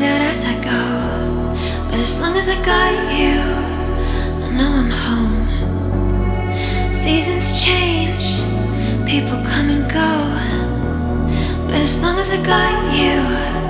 go. But as long as I got you, I know I'm home. Seasons change, people come and go. But as long as I got you,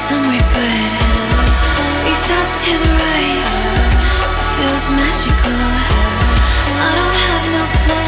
somewhere good. To the right. Feels magical. I don't have no plans.